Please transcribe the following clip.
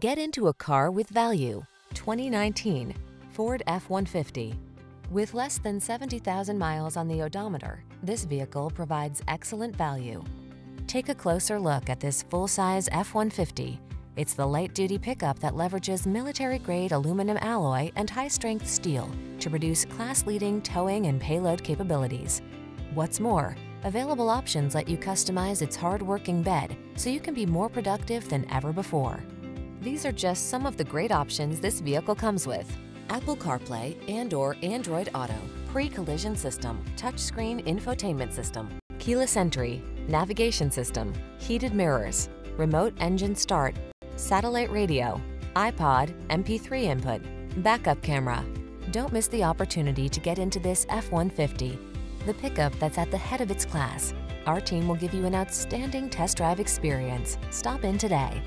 Get into a car with value. 2019 Ford F-150. With less than 70,000 miles on the odometer, this vehicle provides excellent value. Take a closer look at this full-size F-150. It's the light-duty pickup that leverages military-grade aluminum alloy and high-strength steel to produce class-leading towing and payload capabilities. What's more, available options let you customize its hard-working bed so you can be more productive than ever before. These are just some of the great options this vehicle comes with. Apple CarPlay and or Android Auto, pre-collision system, touchscreen infotainment system, keyless entry, navigation system, heated mirrors, remote engine start, satellite radio, iPod, MP3 input, backup camera. Don't miss the opportunity to get into this F-150, the pickup that's at the head of its class. Our team will give you an outstanding test drive experience. Stop in today.